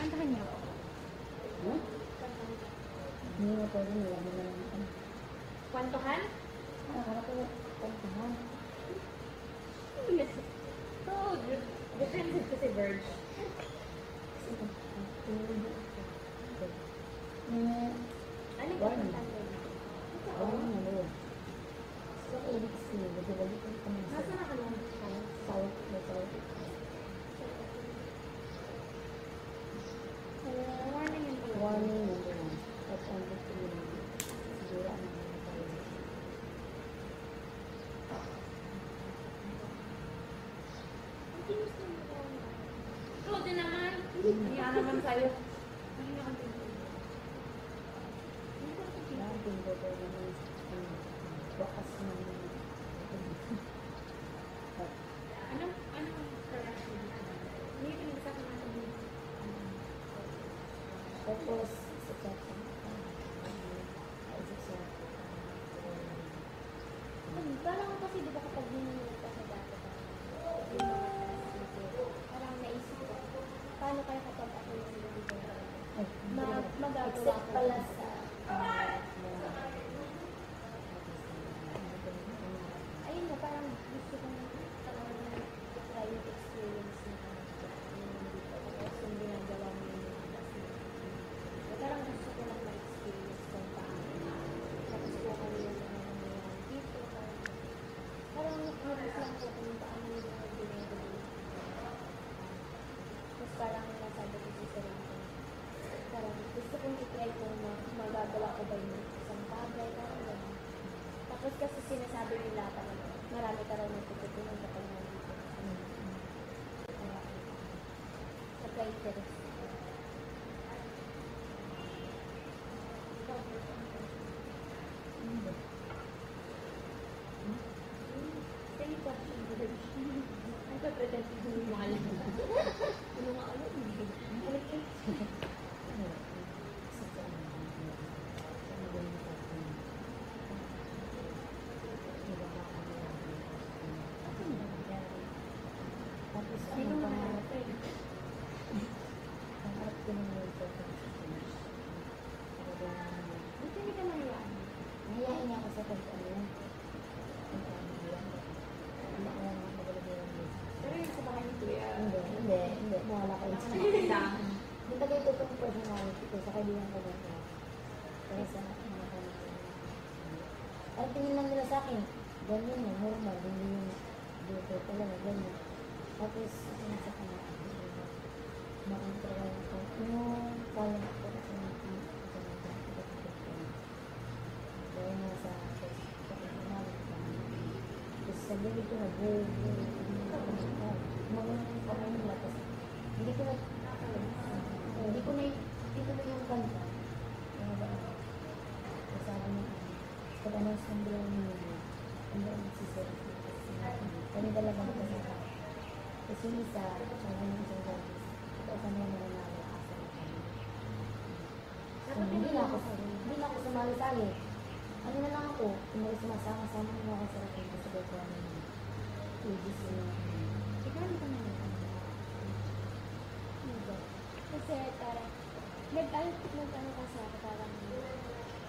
Kantahan niyo. Hmm? Hindi mo pwede nila mo lang. Kwantohan? Ah, harap ko. Kantahan. Yes. So, defensive kasi Verge. Hmm. Ano ba mo? Oo, ano. Sa ibig siya, bagi-bagi ko ito ng Nasa na ka lang siya? South, na south. So, warning yun pala. Warning number one. At ang gusto mo lang. Siguro ang mga tayo. Ikaw din naman. Kaya naman sa'yo. Na bakas ng Ano? Ano? Hindi ko natin Tapos, sa. Ay, sa chapter. Parang kasi di ba kapag ninunod Ay, Ma magagawa ko pala sa ayun na, parang gusto kong parang try yung experience na yung nandito. Tapos yung ginagawa mo yung kasi parang gusto ko lang ma-experience kung paano. Tapos kung ano yung mga nangyayari dito. Parang, parang nag lang ko kung paano yung mga ginagawa. Tapos parang nasabi ko sa sarili ko, parang gusto kong i-try kung ma- magagawa ko ba yung isang bagay, parang gano'n. Tapos kasi sinasabi nila parang marami ka raw natututunan kapag nandito. Kaya, nagka-interest. Any question, Verge? Ang kapretent ko yung mahal. Ano nga alam? Ano Tapos, Sino ano mo pa na nga, ang harap ko ng world ko. Buti hindi ka mahiyaan. Nahiyain niya ako sa pag-ano. Ang kami yan. Ang baka lang ako talaga yung Pero yung sa bahay ni Kuya, Hindi, hindi, hindi. Mawala ko yung lang. Hindi talaga ito itong personality ko sa kaibigan ko lang ko. Kaya sa mga kaibigan. Ang tingin lang nila sa akin, ganyan na, normal, hindi yung dito talaga, ganyan. Tapos, ano sa kanya, makontrol ko. Yung kaya ko kasi yung Dahil nga sa sa personality ko. Tapos sabihin ko na, go, go, go, Magandang kamay nila kasi hindi ko na hindi ko na ko na yung kanta. Ano ba? Sabi niya, pag anong sandal niyo, ano ang sisira kasi kami talaga magkasama. Kasi yung isa, sabi niya isang gabi, ito sa mga nanalo asa Hindi na ako hindi na ako sumali-sali. Ano na lang ako, kung sumasama-sama mo ako sa rakin kasi gagawa ng pages na Ikaw ano ka na. Kasi parang, nag-ano nag-ano kasi ako parang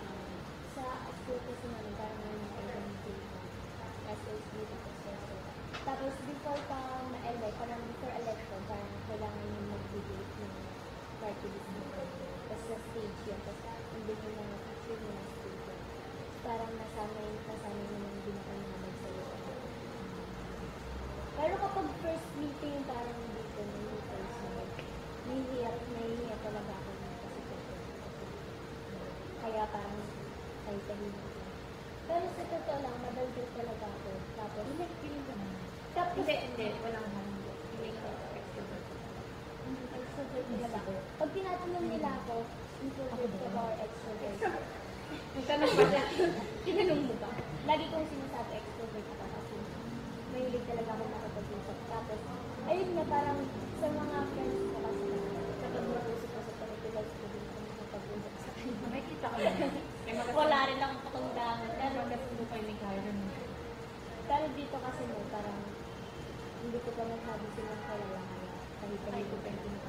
um, sa school kasi namin parang may mga organization SSB professor. Tapos before pa ma-elect, parang before election, parang kailangan yung mag-debate ng party list nito. Tapos sa stage yun, tapos hindi mo na actually na stage yun. Parang nasanay, nasanay mo nang hindi na kayo magsayo. Pero kapag first meeting, parang dito, may first meeting, nahihiya, nahihiya talaga ako dito kasi kasi Kaya parang kahit tahimik lang. Pero sa totoo lang, madaldal talaga ako. Tapos, Hindi, feeling ko naman. tapos, Hindi, hindi. Walang hanggo. Hindi ka extrovert. extrovert talaga ako. Pag tinatanong nila ako, introvert ka ba or extrovert ka? Ang tanong ba siya? Tinanong mo ba? Lagi kong sinasabi extrovert ako kasi mahilig talaga ako makapag-usap. Tapos, ayun na parang sa mga friends ko kasi kapag mag-usap ko sa Pilipinas ko din ako makapag-usap sa kanila. Ko lang. May mga Wala rin akong katundangan. Pero, magkasundo kayo ni Kyron. pero dito kasi no, parang hindi ko pa masabi silang kalala kaya kahit kami ko pa yung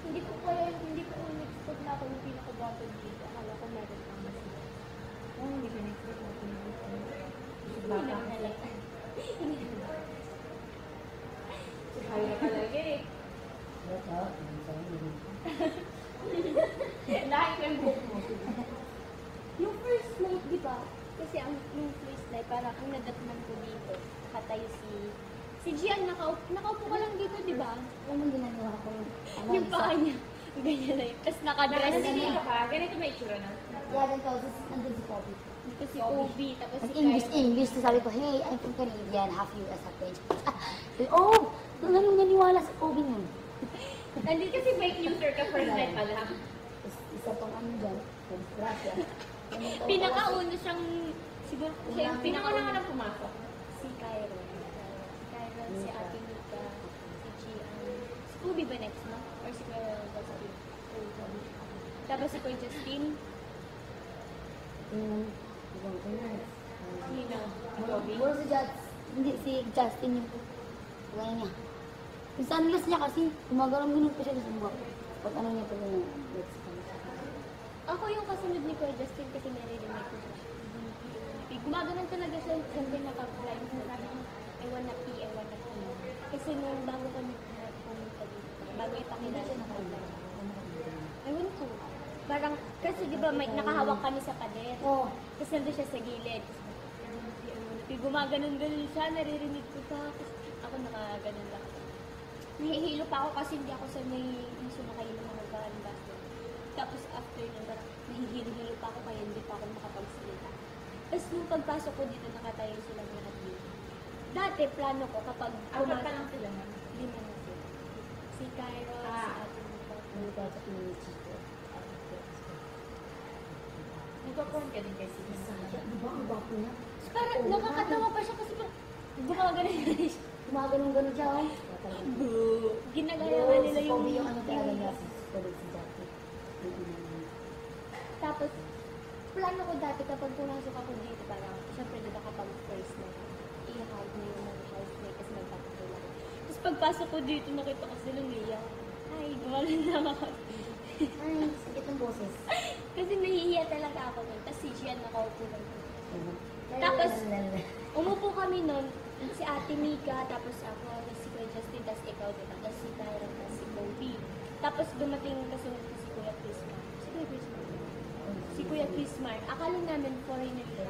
Hindi ko kaya, hindi ko in-expect na ako yung pinaka-bottom dito. Akala ko meron pang mas. Oo, hindi ka na-expect na pinag Hindi Baka naman halata. Si Kyron talaga eh. Ito, ang sarili. Lahat ko yung buhok mo. Yung first night, di ba? Kasi ang yung first night, parang ang nadatnan ko dito, katay si... Si Gian, nakaupo, nakaupo ka lang dito, di ba? Alam mo, ginagawa ko yung ano, Yung paa niya. Ganyan lang. Tapos nakadress Nakasili niya. ka pa. Ganito may itsura na. Yeah, ganito, tapos nandun si Kobe. Dito si Obi, tapos si Nag-English, Kyra. English, tapos sabi ko, hey, I'm from Canadian, half US, half French. Sabi, oh, ganun naniwala si Kobe nun. Nandito kasi fake user ka first night pa lang. Isa pang ano dyan, disgrasya. Pinakauna siyang, siguro siya yung Pinakauna nga nang pumasok. Si Kyro. Si Kyro, si Ate Mika, si Gian. Si Kobe ba next no? Or si Kuya Justin? Tapos si Kuya Justin. Yung, ibang pinag. Sino? Kobe. Puro si Justin, hindi, si Justin yung gaya niya. Yung sunglass niya kasi, gumagano'n-ganon pa siya sa mukha. Pag ano niya pala yung let's Ako yung kasunod ni Kuya Justin kasi naririnig ko siya. Gumaganon talaga siya, siyempre nakapline sa sabi niya, I wanna pee, I wanna pee. Kasi nung bago kami pumunta dito, bago ipakilala sa kanila. Ewan ko. Parang, kasi di ba may nakahawak kami sa pader. Oo. Tapos nandun siya sa gilid. Tapos gumaganon-ganon siya, naririnig ko pa. Tapos ako nakaganon lang. Nahihilo pa ako kasi hindi ako sanay yung sumakay ng mga bus. Tapos after nun, parang nahihilo-hilo pa ako kaya hindi pa ako makapagsalita. Tapos nung pagpasok ko dito, nakatayo silang lahat dito. Dati, plano ko kapag Apat pa lang sila man. lima na sila. Si Cairo, si Ah. Ate Nico. Ano ka sa pinag-chico? Nagpa-porn ka din kasi. Di ba ang gwapo niya? Parang nakakatawa pa siya kasi parang gumaganon na siya. Gumagano'n-ganon siya, oh. Boo! Ginagayawan nila Si yung... Kobe yung ano talaga niya, si Kobe si Jackie. Niya. Tapos, plano ko dati kapag pumasok ako dito, parang, syempre diba kapag first na, i-hug mo yung mga housemate kasi magpapakilala. Tapos pagpasok ko dito, nakita ko sila Mia. Ay, gumalan lang ako. Ay, sakit ang boses. kasi nahihiya talaga ako nun. Tapos si Gian nakaupo lang. Pero, Tapos. Umupo kami nun, si Ate Mika, tapos ako, tapos si Kuya Justin, tapos ikaw, diba? Tapos si Kyron, tapos si Kobe. Tapos dumating kasunod ko si Kuya Chrismar. Si Kuya Chrismar. Si Kuya Chrismar. Akala namin foreigner siya.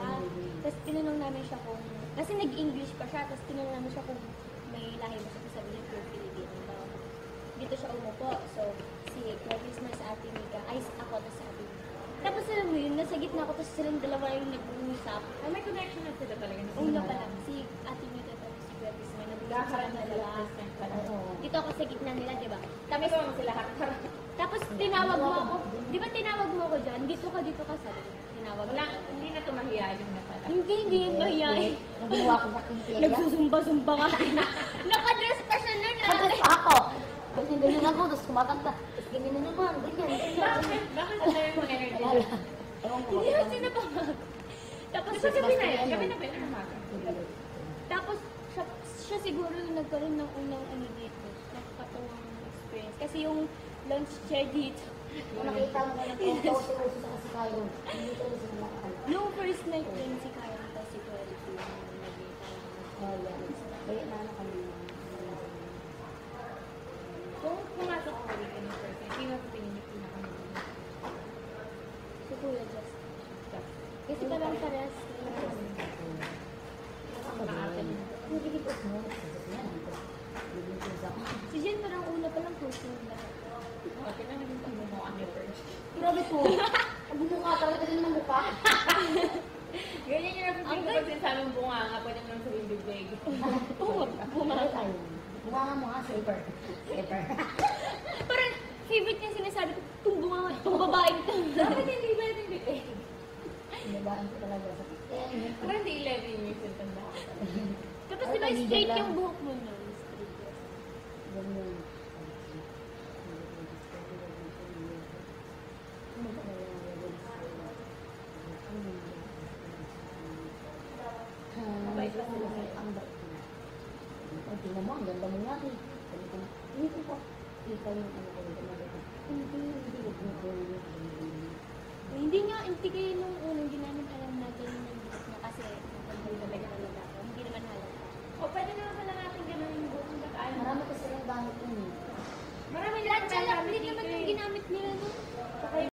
Tapos tinanong namin siya kung, kasi nag-English pa siya, tapos tinanong namin siya kung may lahi ba siya sabi niya pure Filipino daw. Dito siya umupo. So, si Kuya Chrismar sa Ate Mika, ay ako, si Ate Mika. Tapos alam mo yun, nasa gitna ko, tapos silang dalawa yung nag-uusap. Ah, may connection na sila talaga. Una pa lang, si Ate Mika tapos si Kuya Chrismar, nag-uusap silang dalawa. Oo. Dito ako sa gitna nila, di ba? Tapos, sila harap. Tapos tinawag mo ako, di ba tinawag mo ako dyan? Dito ka, dito ka, niya. Tinawag Wala, hindi na tumahiya yung na pala. Hindi, hindi yung mahiyain. Ang ginawa ko sa kintiya. Nagsusumba-sumba ka. Nakadress pa siya nun. Tapos pa ako. Kasi ganyan ako, tapos kumakanta. Tapos ganyan na naman, ganyan, ganyan. Bakit? Bakit ang dami mong energy? Wala. Hindi na sinapamag. Tapos, ba gabi na yan? Gabi na ba yun? Tapos siya, siya siguro yung nagkaroon ng unang ano dito. Nakakatawang experience. Kasi yung lunch chair dito, nakita mo ko nagpunta si Uso sa kasikayo, hindi ko rin sila. Nung first night din si Kaya tapos si nag-date. Oh, yeah. Kaya na ano kami. Kung pumasok ako dito ng person, sino sa tingin niyo pinakamagaling? Si Kuya Justin. Kasi parang parehas. Nakakal. Hindi ko mo. Yan. Hindi ko sa Si Jen parang una pa lang close yung lahat. Okay na naging pamumukaan niyo first. Grabe ko. Ang bumukha talaga din ng mukha. Ganyan yung napitin ko pag sinasabing bunga nga, pwede mo nang sabihin big-big. Oo, Bakit tayo? Bumanga mo ha, safer. Safer. Parang favorite niya sinasabi ko, itong bunga, itong babae ito. Bakit hindi ba yung big-big? Inabaan ko talaga sa. Parang hindi 11 years yung tanda. Tapos di ba Ay, straight lang. yung buhok mo nun? Straight. Ganyan. tingnan mo, ang ganda mo nga eh. Sabi ko, hindi ko po. Kita yung ano ko, hindi ko. Hindi, hindi ko po. Hindi nga, hindi kayo nung unang hindi alam na ganyan yung buhok mo kasi hindi naman halata ko. Hindi naman halata. O, pwede naman pala natin ganun yung buhok mo. Marami kasi yung gamit yun. Marami lang. Lansya lang, hindi naman yung eh. ginamit nila nun.